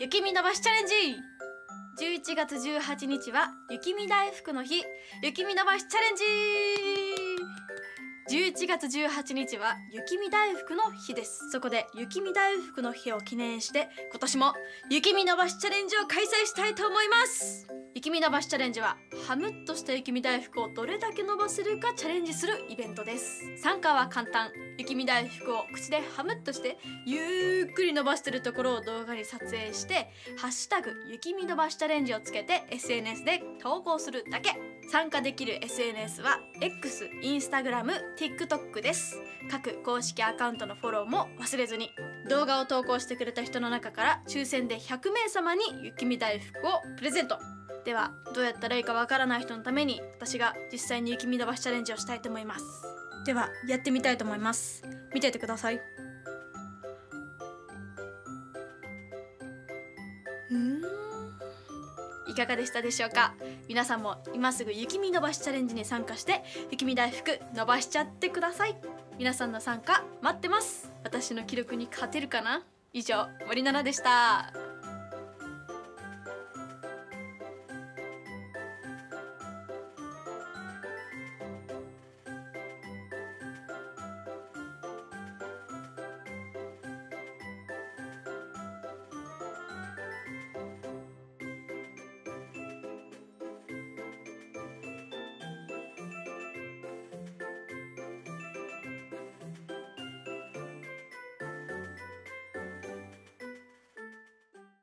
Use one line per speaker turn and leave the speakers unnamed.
雪見伸ばしチャレンジ。11月18日は雪見大福の日。雪見伸ばしチャレンジ。11月18日は雪見大福の日です。そこで雪見大福の日を記念して今年も雪見伸ばしチャレンジを開催したいと思います。雪見伸ばしチャレンジはハムッとした雪見大福をどれだけ伸ばせるかチャレンジするイベントです。参加は簡単。雪見大福を口でハムッとしてゆっくり伸ばしてるところを動画に撮影してハッシュタグ雪見伸ばしチャレンジをつけて SNS で投稿するだけ。参加できる SNS は X、Instagram、TikTok です。各公式アカウントのフォローも忘れずに。動画を投稿してくれた人の中から抽選で100名様に雪見大福をプレゼント。ではどうやったらいいかわからない人のために私が実際に雪見伸ばしチャレンジをしたいと思います。ではやってみたいと思います。見ててください。うん。いかがでしたでしょうか？皆さんも今すぐ雪見伸ばしチャレンジに参加して雪見大福伸ばしちゃってください。皆さんの参加待ってます。私の記録に勝てるかな？以上森奈々でした。